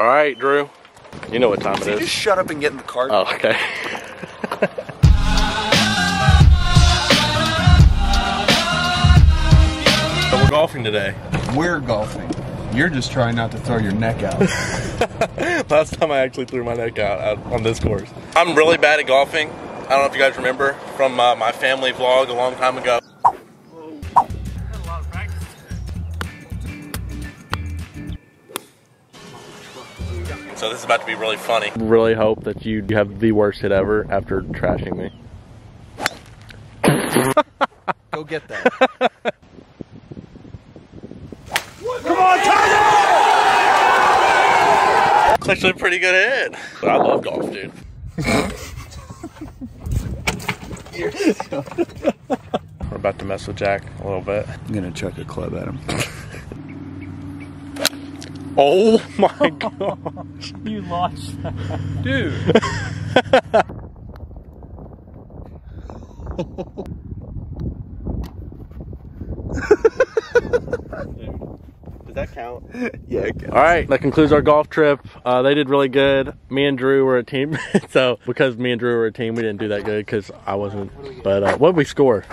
All right, Drew. You know what time it Can you is. just shut up and get in the car? Oh, okay. so we're golfing today. We're golfing. You're just trying not to throw your neck out. Last time I actually threw my neck out, out on this course. I'm really bad at golfing. I don't know if you guys remember from uh, my family vlog a long time ago. So this is about to be really funny. Really hope that you have the worst hit ever after trashing me. Go get that. Come on, Tyler! It's actually a pretty good hit. I love golf, dude. We're about to mess with Jack a little bit. I'm gonna chuck a club at him. Oh my gosh. You lost that. Dude. Does that count? yeah. it counts. All right, that concludes our golf trip. Uh, they did really good. Me and Drew were a team, so because me and Drew were a team, we didn't do that good because I wasn't. But uh, what did we score?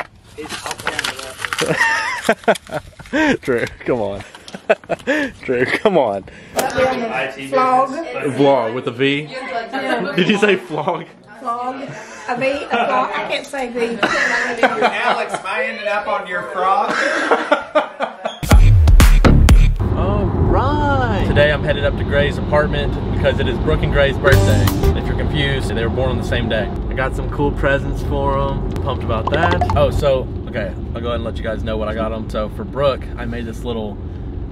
Drew, come on. Drew, come on. Flog, Vlog with a V. Did you say vlog? Vlog. a V, a flog. I can't say V. Alex, am I ended up on your frog? All right. Today I'm headed up to Grey's apartment because it is Brooke and Grey's birthday. If you're confused, they were born on the same day. I got some cool presents for them. Pumped about that. Oh, so, okay, I'll go ahead and let you guys know what I got them. So for Brooke, I made this little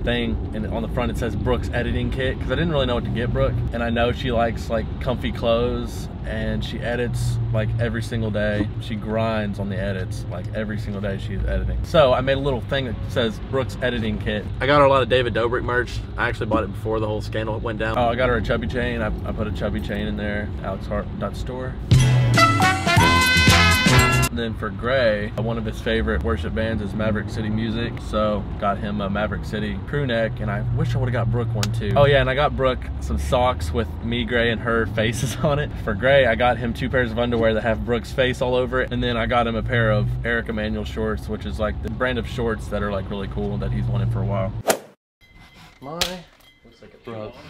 thing and on the front it says Brooke's editing kit because I didn't really know what to get Brooke. And I know she likes like comfy clothes and she edits like every single day. She grinds on the edits like every single day she's editing. So I made a little thing that says Brooks editing kit. I got her a lot of David Dobrik merch. I actually bought it before the whole scandal went down. Oh I got her a chubby chain. I, I put a chubby chain in there alexharp.store and then for Grey, one of his favorite worship bands is Maverick City Music. So got him a Maverick City crew neck and I wish I would have got Brooke one too. Oh yeah, and I got Brooke some socks with me, Grey, and her faces on it. For Grey, I got him two pairs of underwear that have Brooke's face all over it. And then I got him a pair of Eric Emanuel shorts, which is like the brand of shorts that are like really cool that he's wanted for a while. My, looks like a Brooke.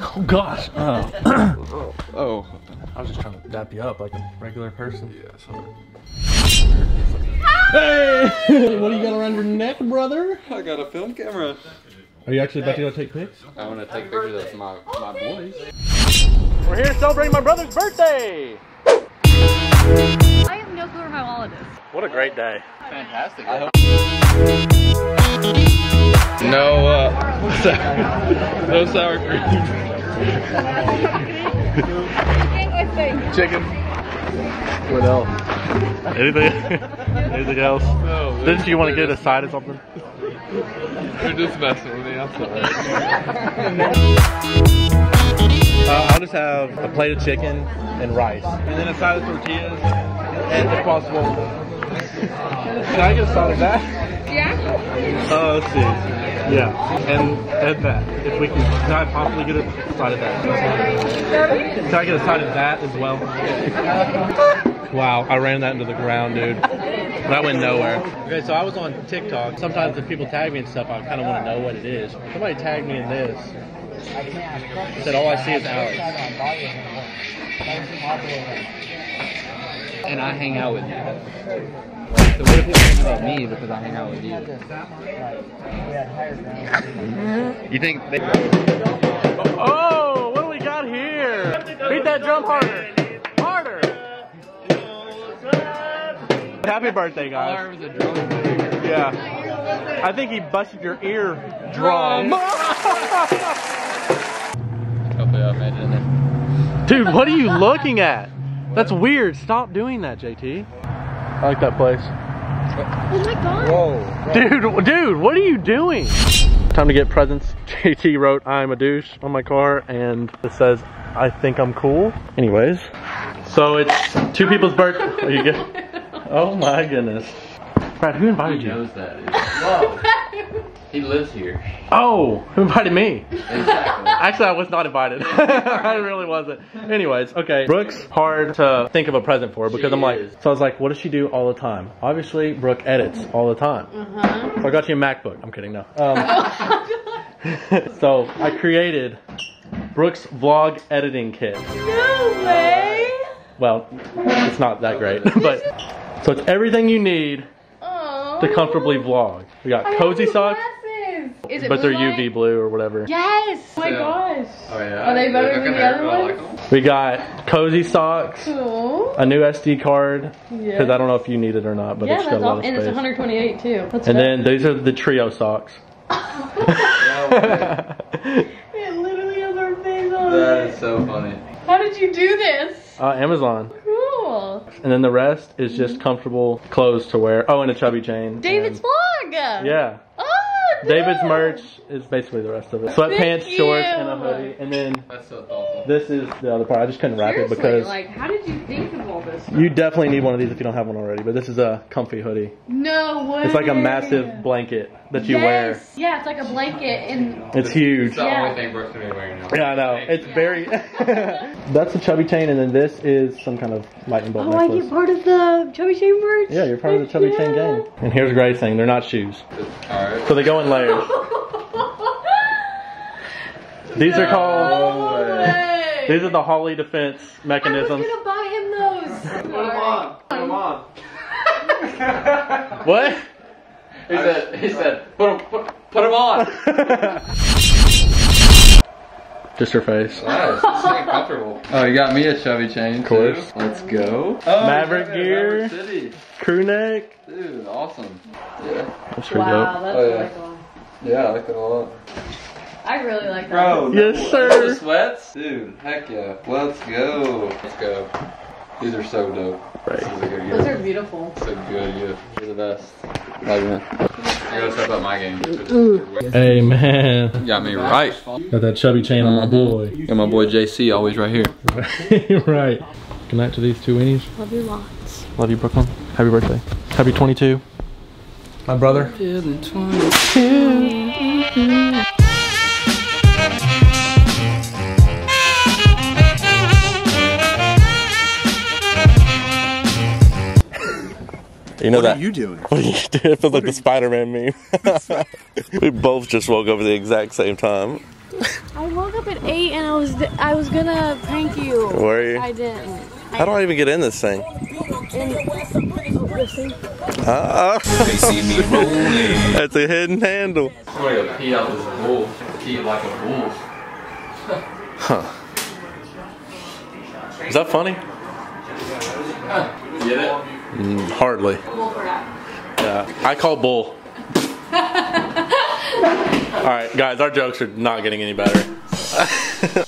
Oh gosh. Oh. Oh. I was just trying to dap you up like a regular person. Yeah, sorry. Hey! what do you got around your neck, brother? I got a film camera. Are you actually about to go take pics? I want to take pictures of my, my boys. We're here celebrating my brother's birthday! I have no clue where my wallet is. What a great day. Fantastic. No, uh, no sour cream. Chicken. What else? Anything? Anything else? No, Didn't you want to get a side or something? You're just messing with me. I'm sorry. Uh, I'll just have a plate of chicken and rice. And then a side of tortillas. And if possible, can I get a side of that? Yeah? Oh, let's see. Yeah, and and that. If we can, can I possibly get a side of that? Can I get a side of that as well? Wow, I ran that into the ground, dude. That went nowhere. Okay, so I was on TikTok. Sometimes if people tag me and stuff, I kind of want to know what it is. Somebody tagged me in this. I said all I see is Alex. And I hang out with you. So what if people think about me because I hang out with you? Mm-hmm. You think they... Oh, what do we got here? Beat that drum harder. Harder. Happy birthday, guys. was a drum Yeah. I think he busted your ear drum. Hopefully I made it in there. Dude, what are you looking at? That's weird. Stop doing that, JT. I like that place. Oh my god. Whoa. Dude, dude, what are you doing? Time to get presents. JT wrote, I'm a douche on my car, and it says, I think I'm cool. Anyways, so it's two people's birthday. Are you good? Oh my goodness. Brad, who invited He you? knows that. He He lives here. Oh, who invited me? Exactly. Actually, I was not invited. I really wasn't. Anyways, okay. Brooke's hard to think of a present for because She I'm like, is. so I was like, what does she do all the time? Obviously, Brooke edits all the time. Uh-huh. So I got you a MacBook. I'm kidding, no. Um, so I created Brooke's vlog editing kit. No way. Well, it's not that great, but so it's everything you need Oh. to comfortably vlog. We got cozy socks, Is it but they're blue light? UV blue or whatever. Yes. Oh my Yeah. gosh. Oh yeah. Are they better than the other ones? like 'em. We got cozy socks, Cool. a new SD card, Yeah. because I don't know if you need it or not, but yeah, it's that's still a lot all, of and space. it's 128 too. That's And fair. then these are the trio socks. it literally has our face on That it. is so funny. How did you do this? uh, Amazon. Cool. And then the rest is just comfortable clothes to wear. Oh, and a chubby chain. David's and- vlog. Yeah. David's merch is basically the rest of it. Sweatpants, Thank shorts, you. and a hoodie. And then That's so thoughtful. this is the other part. I just couldn't wrap Seriously, it because like, how did you think of all this? you definitely need one of these if you don't have one already. But this is a comfy hoodie. No way. It's like a massive blanket that you wear. Yes. Yeah, it's like a blanket and It's huge. It's the Yeah. only thing Brooke's gonna be wearing now. Yeah, I know. It's very. That's the chubby chain, and then this is some kind of lightning bolt Oh, I necklace. get part of the Chubby Chain merch. Yeah, you're part of the chubby chain gang. And here's Gray's thing. They're not shoes, Alright. so they go in layers. These are called. Way. These are the Holly defense I was mechanisms. gonna buy him those. Put them on. Put them on. What? He said, he said, put him, put, put him on. Just her face. Nice. It's getting comfortable. Oh, you got me a chubby chain, of course. Let's go. Oh, Maverick yeah, gear. Maverick City. Crew neck. Dude, awesome. Yeah. That's pretty Wow, that's Oh, yeah. Really cool. Yeah, I like it a lot. I really like that. Bro. Yes, The sir. sweats? Dude, heck yeah. Let's go. Let's go. These are so dope. Right. This is a good Those are beautiful. So good gift. You're the best. Love you. I gotta step up my game. Hey man, Got me right. got that chubby chain on my mm-hmm. boy. And my boy JC always right here. right. Good night to these two weenies. Love you lots. Love you, Brooklyn. Happy birthday. Happy 22. My brother. You know What that? are you doing? What are you doing? It feels like the Spider-Man meme. we both just woke up at the exact same time. I woke up at eight and I was I was gonna prank you. Were you? I didn't. How do I even get in this thing? And listen, Ah, that's a hidden handle. Somebody go pee out this bull. Pee like a bull. huh. Is that funny? Get it? Hardly. Yeah. I call bull. All right, guys, our jokes are not getting any better.